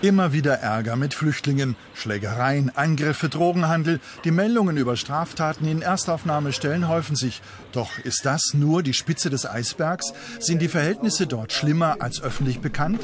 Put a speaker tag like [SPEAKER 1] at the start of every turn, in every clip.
[SPEAKER 1] Immer wieder Ärger mit Flüchtlingen, Schlägereien, Angriffe, Drogenhandel. Die Meldungen über Straftaten in Erstaufnahmestellen häufen sich. Doch ist das nur die Spitze des Eisbergs? Sind die Verhältnisse dort schlimmer als öffentlich bekannt?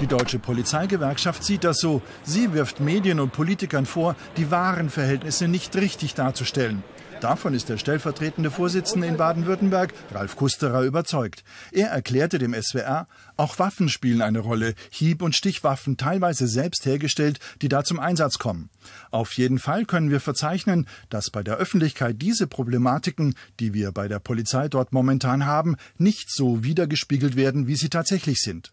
[SPEAKER 1] Die deutsche Polizeigewerkschaft sieht das so. Sie wirft Medien und Politikern vor, die wahren Verhältnisse nicht richtig darzustellen. Davon ist der stellvertretende Vorsitzende in Baden-Württemberg, Ralf Kusterer, überzeugt. Er erklärte dem SWR, auch Waffen spielen eine Rolle, Hieb- und Stichwaffen, teilweise selbst hergestellt, die da zum Einsatz kommen. Auf jeden Fall können wir verzeichnen, dass bei der Öffentlichkeit diese Problematiken, die wir bei der Polizei dort momentan haben, nicht so wiedergespiegelt werden, wie sie tatsächlich sind.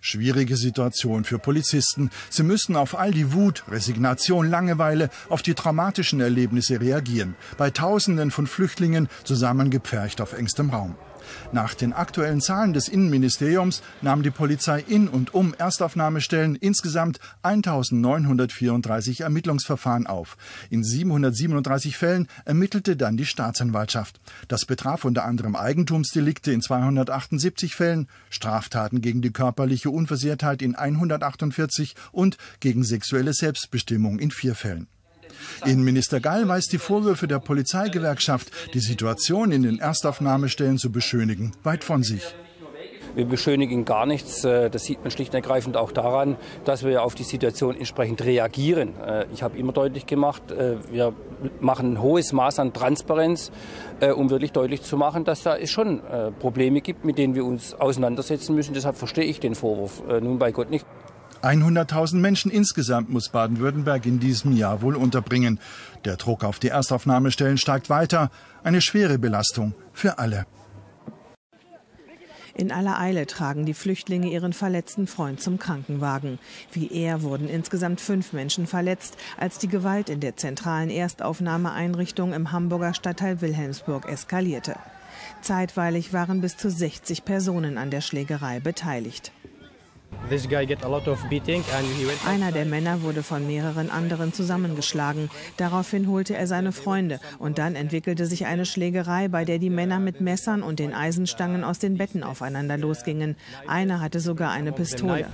[SPEAKER 1] Schwierige Situation für Polizisten. Sie müssen auf all die Wut, Resignation, Langeweile, auf die traumatischen Erlebnisse reagieren. Bei Tausenden von Flüchtlingen zusammengepfercht auf engstem Raum. Nach den aktuellen Zahlen des Innenministeriums nahm die Polizei in und um Erstaufnahmestellen insgesamt 1934 Ermittlungsverfahren auf. In 737 Fällen ermittelte dann die Staatsanwaltschaft. Das betraf unter anderem Eigentumsdelikte in 278 Fällen, Straftaten gegen die körperliche Unversehrtheit in 148 und gegen sexuelle Selbstbestimmung in vier Fällen. Innenminister Gall weist die Vorwürfe der Polizeigewerkschaft, die Situation in den Erstaufnahmestellen zu beschönigen, weit von sich.
[SPEAKER 2] Wir beschönigen gar nichts. Äh, das sieht man schlicht und ergreifend auch daran, dass wir auf die Situation entsprechend reagieren. Äh, ich habe immer deutlich gemacht, äh, wir machen ein hohes Maß an Transparenz, um wirklich deutlich zu machen, dass da es schon Probleme gibt, mit denen wir uns auseinandersetzen müssen. Deshalb verstehe ich den Vorwurf nun bei Gott nicht.
[SPEAKER 1] 100.000 Menschen insgesamt muss Baden-Württemberg in diesem Jahr wohl unterbringen. Der Druck auf die Erstaufnahmestellen steigt weiter. Eine schwere Belastung für alle.
[SPEAKER 3] In aller Eile tragen die Flüchtlinge ihren verletzten Freund zum Krankenwagen. Wie er wurden insgesamt fünf Menschen verletzt, als die Gewalt in der zentralen Erstaufnahmeeinrichtung im Hamburger Stadtteil Wilhelmsburg eskalierte. Zeitweilig waren bis zu 60 Personen an der Schlägerei beteiligt. Einer der Männer wurde von mehreren anderen zusammengeschlagen. Daraufhin holte er seine Freunde und dann entwickelte sich eine Schlägerei, bei der die Männer mit Messern und den Eisenstangen aus den Betten aufeinander losgingen. Einer hatte sogar eine Pistole.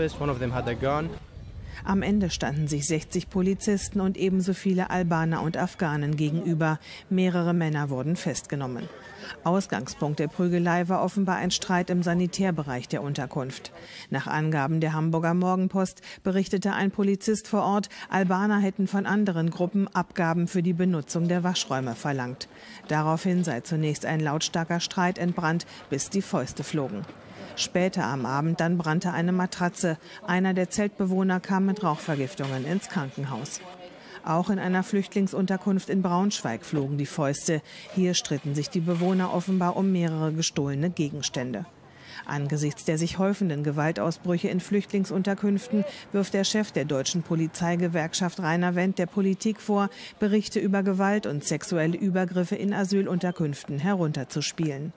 [SPEAKER 3] Am Ende standen sich 60 Polizisten und ebenso viele Albaner und Afghanen gegenüber. Mehrere Männer wurden festgenommen. Ausgangspunkt der Prügelei war offenbar ein Streit im Sanitärbereich der Unterkunft. Nach Angaben der Hamburger Morgenpost berichtete ein Polizist vor Ort, Albaner hätten von anderen Gruppen Abgaben für die Benutzung der Waschräume verlangt. Daraufhin sei zunächst ein lautstarker Streit entbrannt, bis die Fäuste flogen. Später am Abend dann brannte eine Matratze. Einer der Zeltbewohner kam mit Rauchvergiftungen ins Krankenhaus. Auch in einer Flüchtlingsunterkunft in Braunschweig flogen die Fäuste. Hier stritten sich die Bewohner offenbar um mehrere gestohlene Gegenstände. Angesichts der sich häufenden Gewaltausbrüche in Flüchtlingsunterkünften wirft der Chef der deutschen Polizeigewerkschaft Rainer Wendt der Politik vor, Berichte über Gewalt und sexuelle Übergriffe in Asylunterkünften herunterzuspielen.